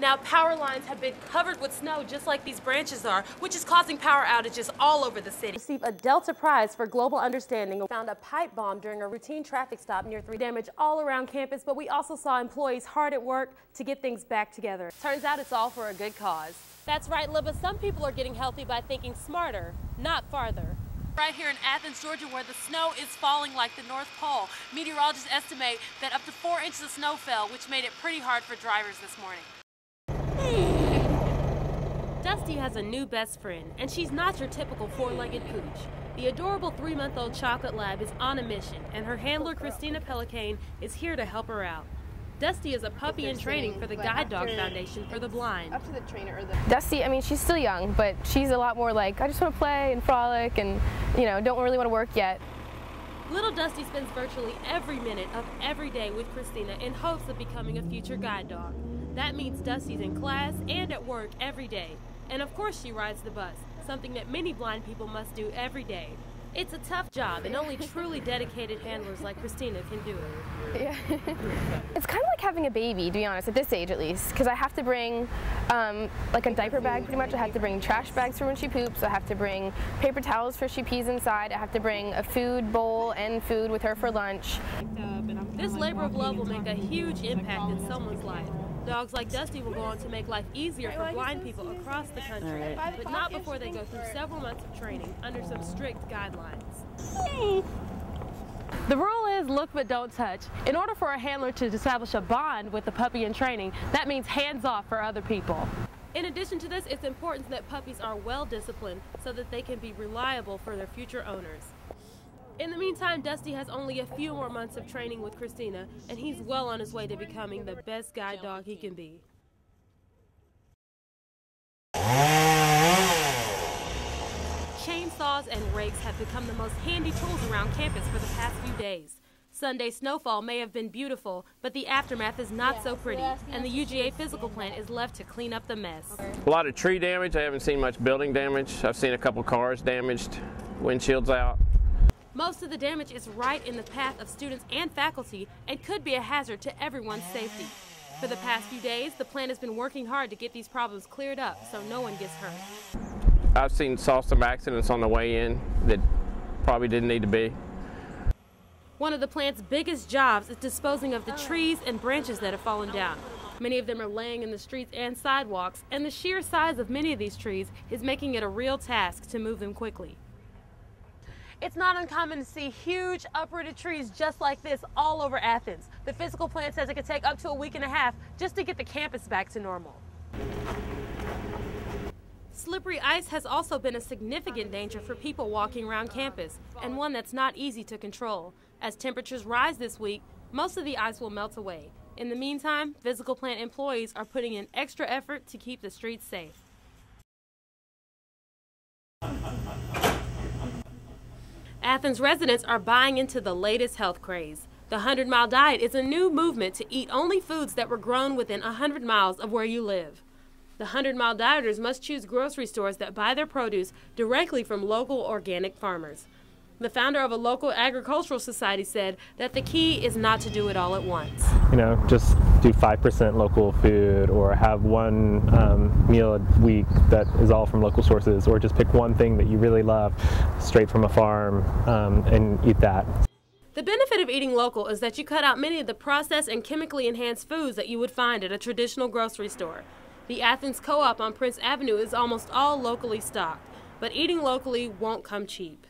Now, power lines have been covered with snow just like these branches are, which is causing power outages all over the city. Received a Delta Prize for Global Understanding. Found a pipe bomb during a routine traffic stop near 3 damage all around campus, but we also saw employees hard at work to get things back together. Turns out it's all for a good cause. That's right, Libba. Some people are getting healthy by thinking smarter, not farther. Right here in Athens, Georgia, where the snow is falling like the North Pole. Meteorologists estimate that up to four inches of snow fell, which made it pretty hard for drivers this morning. Dusty has a new best friend, and she's not your typical four-legged pooch. The adorable three-month-old chocolate lab is on a mission, and her handler, Christina Pelicane, is here to help her out. Dusty is a puppy in training for the Guide Dog Foundation for the Blind. Up to the trainer or the Dusty, I mean, she's still young, but she's a lot more like, I just want to play and frolic and, you know, don't really want to work yet. Little Dusty spends virtually every minute of every day with Christina in hopes of becoming a future guide dog. That means Dusty's in class and at work every day. And of course she rides the bus, something that many blind people must do every day. It's a tough job, and only truly dedicated handlers like Christina can do it. Yeah. it's kind of like having a baby, to be honest, at this age at least, because I have to bring um, like a diaper bag pretty much. I have to bring trash bags for when she poops. I have to bring paper towels for she pees inside. I have to bring a food bowl and food with her for lunch. This labor of love will make a huge impact in someone's life. Dogs like Dusty will go on to make life easier for blind people across the country, right. but not before they go through several months of training under some strict guidelines. The rule is look but don't touch. In order for a handler to establish a bond with the puppy in training, that means hands off for other people. In addition to this, it's important that puppies are well disciplined so that they can be reliable for their future owners. In the meantime, Dusty has only a few more months of training with Christina, and he's well on his way to becoming the best guide dog he can be. Chainsaws and rakes have become the most handy tools around campus for the past few days. Sunday snowfall may have been beautiful, but the aftermath is not so pretty, and the UGA physical plant is left to clean up the mess. A lot of tree damage. I haven't seen much building damage. I've seen a couple cars damaged, windshields out. Most of the damage is right in the path of students and faculty and could be a hazard to everyone's safety. For the past few days, the plant has been working hard to get these problems cleared up so no one gets hurt. I've seen saw some accidents on the way in that probably didn't need to be. One of the plant's biggest jobs is disposing of the trees and branches that have fallen down. Many of them are laying in the streets and sidewalks, and the sheer size of many of these trees is making it a real task to move them quickly. It's not uncommon to see huge uprooted trees just like this all over Athens. The physical plant says it could take up to a week and a half just to get the campus back to normal. Slippery ice has also been a significant danger for people walking around campus, and one that's not easy to control. As temperatures rise this week, most of the ice will melt away. In the meantime, physical plant employees are putting in extra effort to keep the streets safe. Athens residents are buying into the latest health craze. The 100 Mile Diet is a new movement to eat only foods that were grown within 100 miles of where you live. The 100 Mile Dieters must choose grocery stores that buy their produce directly from local organic farmers. The founder of a local agricultural society said that the key is not to do it all at once. You know, just do 5% local food or have one um, meal a week that is all from local sources or just pick one thing that you really love straight from a farm um, and eat that. The benefit of eating local is that you cut out many of the processed and chemically enhanced foods that you would find at a traditional grocery store. The Athens Co-op on Prince Avenue is almost all locally stocked, but eating locally won't come cheap.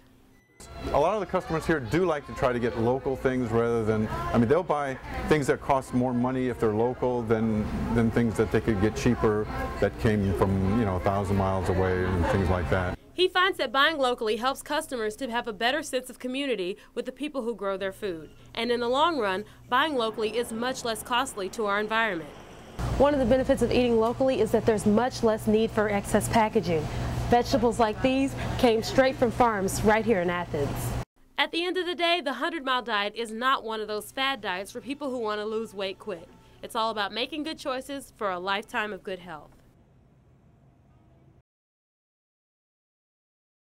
A lot of the customers here do like to try to get local things rather than, I mean, they'll buy things that cost more money if they're local than, than things that they could get cheaper that came from, you know, a thousand miles away and things like that. He finds that buying locally helps customers to have a better sense of community with the people who grow their food. And in the long run, buying locally is much less costly to our environment. One of the benefits of eating locally is that there's much less need for excess packaging. Vegetables like these came straight from farms right here in Athens. At the end of the day, the 100 Mile Diet is not one of those fad diets for people who want to lose weight quick. It's all about making good choices for a lifetime of good health.